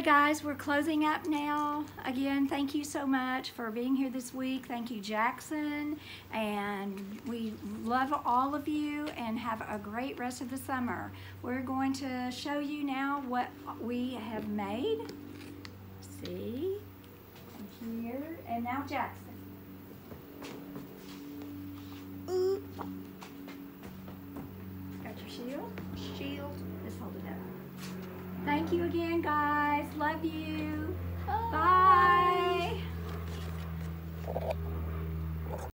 Hey guys, we're closing up now. Again, thank you so much for being here this week. Thank you, Jackson. And we love all of you and have a great rest of the summer. We're going to show you now what we have made. See? Here. And now Jackson. Got your shield? shield. Thank you again, guys. Love you.